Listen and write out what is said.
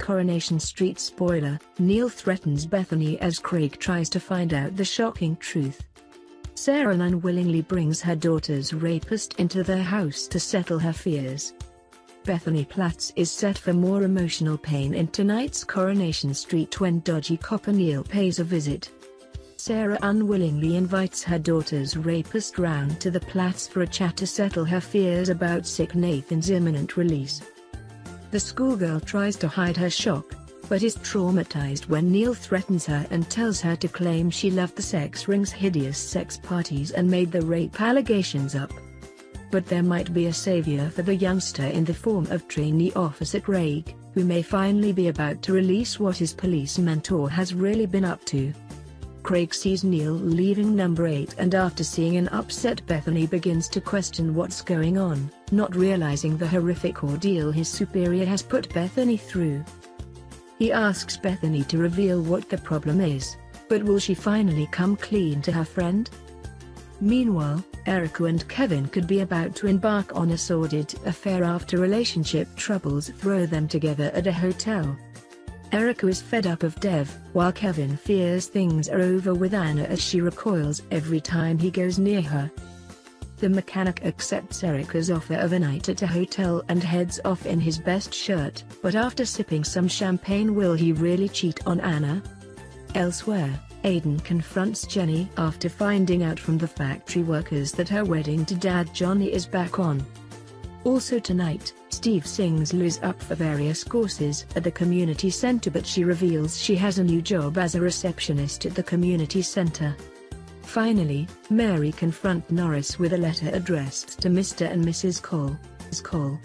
Coronation Street spoiler, Neil threatens Bethany as Craig tries to find out the shocking truth. Sarah unwillingly brings her daughter's rapist into their house to settle her fears. Bethany Platt's is set for more emotional pain in tonight's Coronation Street when dodgy copper Neil pays a visit. Sarah unwillingly invites her daughter's rapist round to the Platt's for a chat to settle her fears about sick Nathan's imminent release. The schoolgirl tries to hide her shock, but is traumatized when Neil threatens her and tells her to claim she loved the sex ring's hideous sex parties and made the rape allegations up. But there might be a savior for the youngster in the form of trainee officer Craig, who may finally be about to release what his police mentor has really been up to. Craig sees Neil leaving number 8 and after seeing an upset Bethany begins to question what's going on, not realizing the horrific ordeal his superior has put Bethany through. He asks Bethany to reveal what the problem is, but will she finally come clean to her friend? Meanwhile, Erica and Kevin could be about to embark on a sordid affair after relationship troubles throw them together at a hotel. Erica is fed up of Dev, while Kevin fears things are over with Anna as she recoils every time he goes near her. The mechanic accepts Erica's offer of a night at a hotel and heads off in his best shirt, but after sipping some champagne will he really cheat on Anna? Elsewhere, Aidan confronts Jenny after finding out from the factory workers that her wedding to dad Johnny is back on. Also tonight, Steve sings Liz up for various courses at the community center but she reveals she has a new job as a receptionist at the community center. Finally, Mary confront Norris with a letter addressed to Mr. and Mrs. Cole. Cole